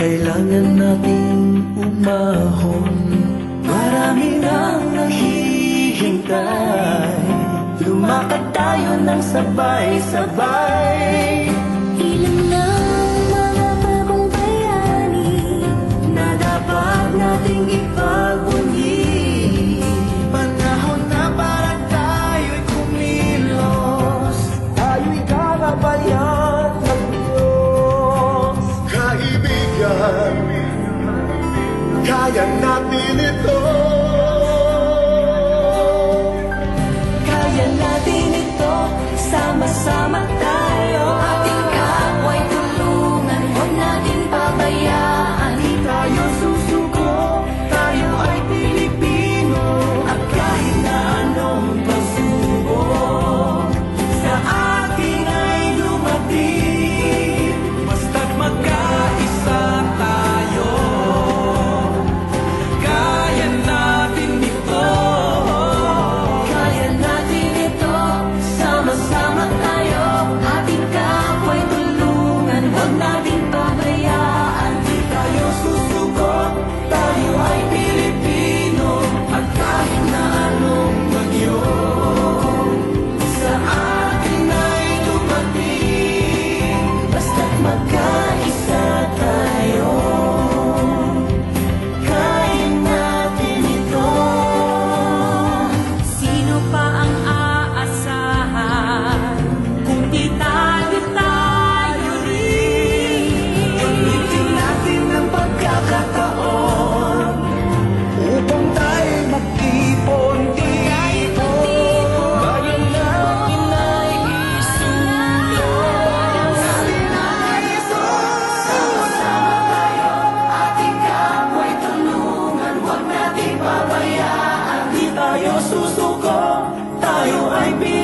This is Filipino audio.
Kailangan nating umahon. Marami nang naghihintay. Lumakad tayo ng sabay-sabay. Ilang na mga bagong bayani Na dapat nating ipa natin ito. Kaya natin ito Sama-sama tayo. tayo susuko, tayo ay pinag